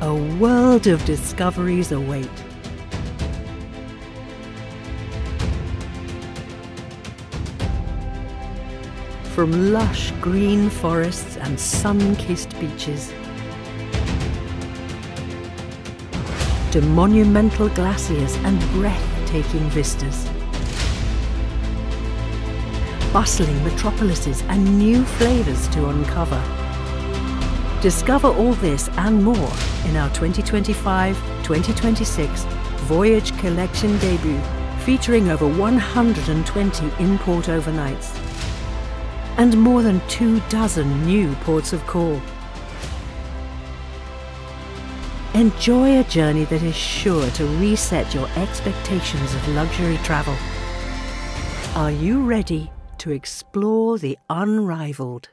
A world of discoveries await. From lush green forests and sun-kissed beaches to monumental glaciers and breathtaking vistas. Bustling metropolises and new flavours to uncover. Discover all this and more in our 2025-2026 Voyage Collection debut, featuring over 120 in-port overnights and more than two dozen new ports of call. Enjoy a journey that is sure to reset your expectations of luxury travel. Are you ready to explore the unrivaled?